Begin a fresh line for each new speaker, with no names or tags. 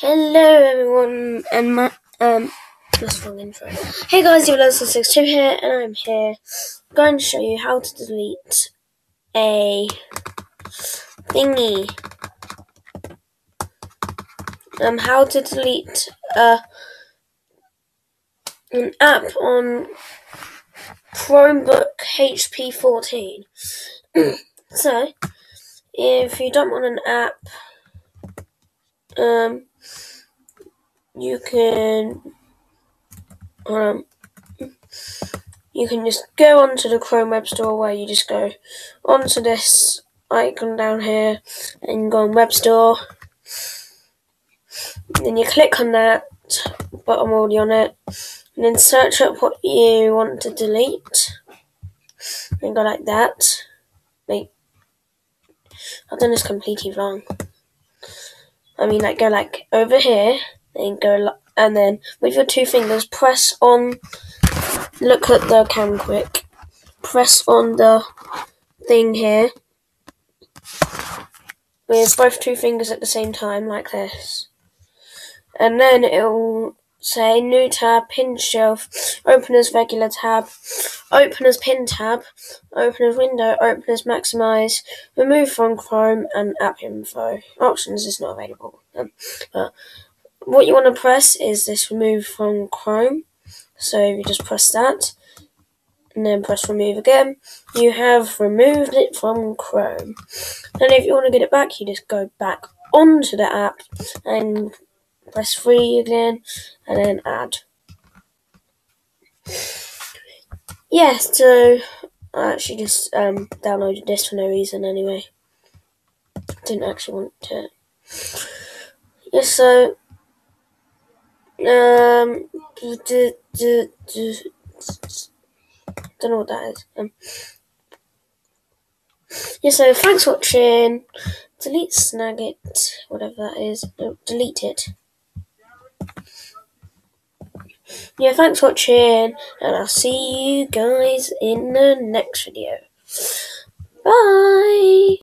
Hello everyone, and my um, that's wrong intro. Hey guys, you're Leslie Six Two here, and I'm here going to show you how to delete a thingy. Um, how to delete uh an app on Chromebook HP 14. so, if you don't want an app, um, you can um, you can just go onto the Chrome Web Store where you just go onto this icon down here and go on Web Store. Then you click on that, but I'm already on it, and then search up what you want to delete. And go like that. Wait, I've done this completely wrong. I mean, like go like over here, and go and then with your two fingers press on. Look at the cam quick. Press on the thing here with both two fingers at the same time, like this, and then it'll say new tab, pin shelf, open as regular tab, open as pin tab, open as window, open as maximize, remove from Chrome, and app info. Options is not available. Um, but what you want to press is this remove from Chrome. So you just press that and then press remove again. You have removed it from Chrome. Then if you want to get it back, you just go back onto the app and press 3 again and then add. Yeah, so I actually just um, downloaded this for no reason anyway. Didn't actually want to. Yeah, so um, d- d- d- don't know what that is. Um, yeah, so thanks for watching. Delete Snagit, whatever that is. No, delete it. Yeah, thanks for watching, and I'll see you guys in the next video. Bye!